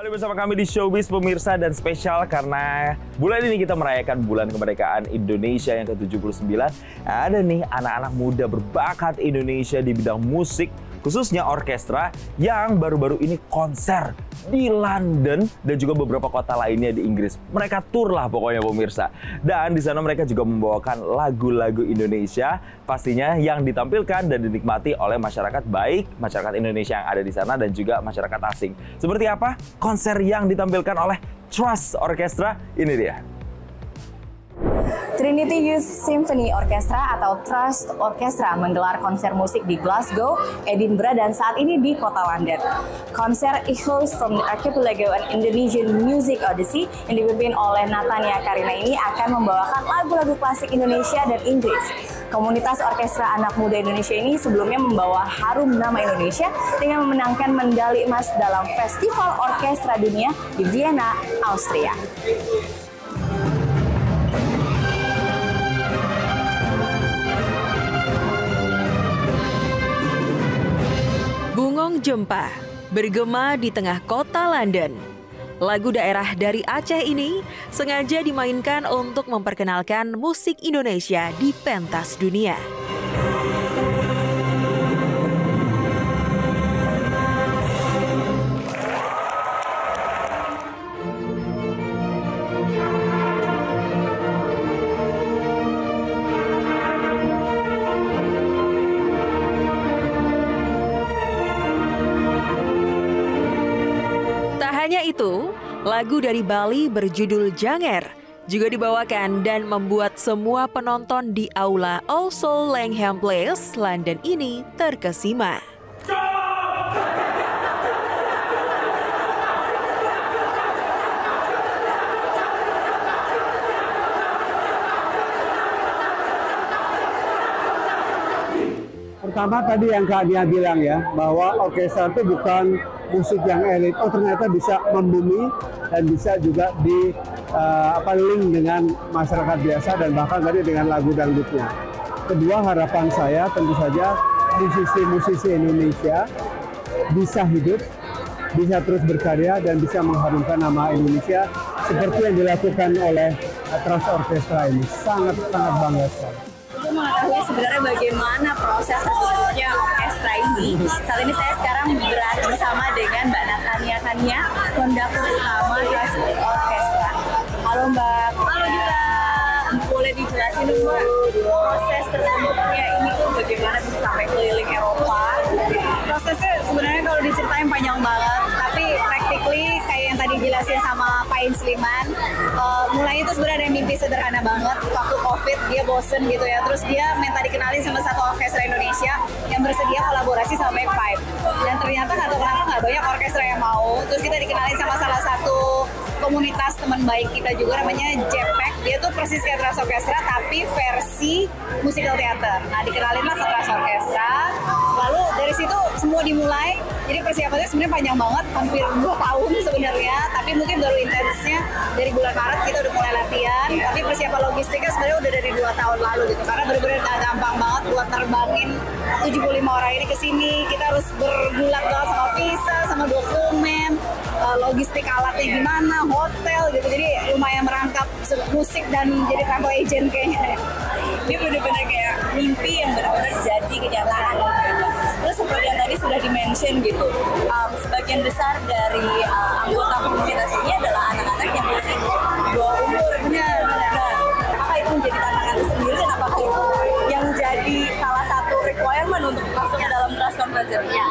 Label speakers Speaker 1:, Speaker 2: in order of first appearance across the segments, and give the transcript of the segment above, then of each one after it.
Speaker 1: Kembali bersama kami di Showbiz pemirsa dan spesial karena bulan ini kita merayakan bulan kemerdekaan Indonesia yang ke-79. Ada nih anak-anak muda berbakat Indonesia di bidang musik, khususnya orkestra yang baru-baru ini konser di London dan juga beberapa kota lainnya di Inggris. Mereka tur lah pokoknya pemirsa. Dan di sana mereka juga membawakan lagu-lagu Indonesia pastinya yang ditampilkan dan dinikmati oleh masyarakat baik masyarakat Indonesia yang ada di sana dan juga masyarakat asing. Seperti apa? Konser yang ditampilkan oleh Trust Orchestra ini dia.
Speaker 2: Trinity Youth Symphony Orchestra atau Trust Orchestra menggelar konser musik di Glasgow, Edinburgh, dan saat ini di kota London. Konser Echoes from the Archipelago and Indonesian Music Odyssey yang dipimpin oleh Natania Karina ini akan membawakan lagu-lagu klasik Indonesia dan Inggris. Komunitas orkestra anak muda Indonesia ini sebelumnya membawa harum nama Indonesia dengan memenangkan medali emas dalam Festival Orkestra Dunia di Vienna, Austria.
Speaker 3: Jempa bergema di tengah kota London. Lagu daerah dari Aceh ini sengaja dimainkan untuk memperkenalkan musik Indonesia di pentas dunia. Lagu dari Bali berjudul Janger juga dibawakan dan membuat semua penonton di aula All Soul Langham Place, London ini terkesima.
Speaker 4: Pertama tadi yang Kak Dia bilang ya, bahwa orkestra itu bukan musik yang elit. Oh ternyata bisa membumi dan bisa juga di uh, apa link dengan masyarakat biasa dan bahkan tadi dengan lagu dangdutnya. Kedua harapan saya tentu saja musisi-musisi Indonesia bisa hidup, bisa terus berkarya dan bisa mengharumkan nama Indonesia seperti yang dilakukan oleh Trust Orchestra ini. Sangat sangat bangga sekali
Speaker 2: mengetahui sebenarnya bagaimana proses terbentuknya orkestra ini. Saat ini saya Kania, konduktor utama Trust Orkestra. Halo Mbak. Halo juga. Boleh dijelasin Mbak, proses terbentuknya ini tuh bagaimana bisa sampai keliling Eropa?
Speaker 5: prosesnya sebenarnya kalau diceritain panjang banget tapi practically kayak yang tadi jelasin sama Pak In Sliman uh, mulai itu sebenarnya mimpi sederhana banget. Waktu covid dia bosen gitu ya. Terus dia minta dikenalin sama satu orkestra Indonesia yang bersedia kolaborasi sama Bagpipe dan ternyata nggak tahu kenapa nggak banyak orkestra yang mau. Terus kita dikenalin sama salah satu komunitas teman baik kita juga namanya JPEG dia tuh persis kayak Trans Orkestra tapi versi musical theater. Nah dikenalin lah ke Trans Orkestra. Lalu dari situ semua dimulai jadi persiapannya sebenarnya panjang banget hampir dua tahun sebenarnya. Tapi mungkin baru intensnya dari bulan Maret kita udah mulai latihan. Tapi persiapan logistiknya sebenarnya udah dari dua tahun lalu gitu. Karena benar-benar gak gampang banget buat terbangin 75 orang ini ke sini. Kita harus bergulat banget sama visa sama dokumen uh, logistik alatnya gimana hotel gitu. Jadi lumayan merangkap musik dan jadi travel agent kayaknya.
Speaker 2: Ini benar-benar kayak mimpi yang benar-benar dimention gitu, um, sebagian besar dari uh, anggota komunitas ini adalah anak-anak yang masih di bawah umur. Benar, benar. Itu menjadi tantangan tersendiri dan apakah itu yang jadi salah satu requirement untuk masuk ke dalam Trust Conference?
Speaker 5: Ya, ya.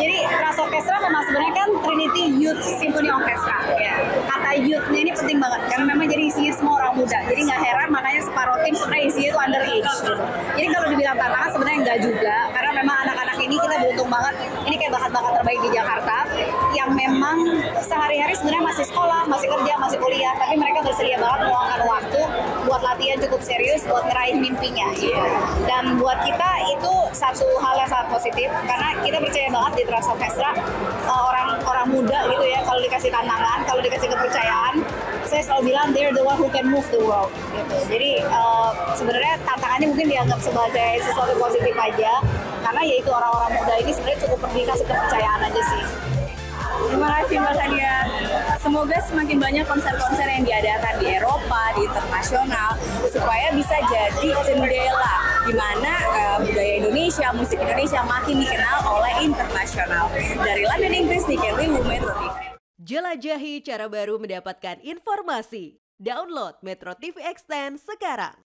Speaker 5: Jadi Trans Orkestra memang sebenarnya kan Trinity Youth Symphony Orchestra. Ya. Kata youth-nya ini penting banget karena memang jadi isinya semua orang muda. Jadi nggak heran makanya separuh tim sebenarnya isinya itu underage. Jadi kalau dibilang tantangan sebenarnya enggak juga karena memang anak-anak ini kita beruntung banget. Ini kayak bakat-bakat terbaik di Jakarta yang memang sehari-hari sebenarnya masih sekolah, masih kerja, masih kuliah, tapi mereka bersedia banget meluangkan waktu buat latihan cukup serius buat ngeraih mimpinya. Gitu. Dan buat kita itu satu hal yang sangat positif karena kita percaya banget di Trans Orkestra uh, orang orang muda gitu ya kalau dikasih tantangan, kalau dikasih kepercayaan, saya selalu bilang they're the one who can move the world gitu. Jadi uh, sebenarnya tantangannya mungkin dianggap sebagai sesuatu positif aja karena yaitu orang-orang muda ini sebenarnya cukup dikasih kepercayaan aja sih.
Speaker 2: Terima kasih Mbak Kania.
Speaker 6: semoga semakin banyak konser-konser yang diadakan di Eropa, di internasional, supaya bisa jadi jendela di mana uh, budaya Indonesia, musik Indonesia makin dikenal oleh internasional. Dari London, Inggris, Wu, Metro TV.
Speaker 7: Jelajahi cara baru mendapatkan informasi. Download Metro TV Extend sekarang.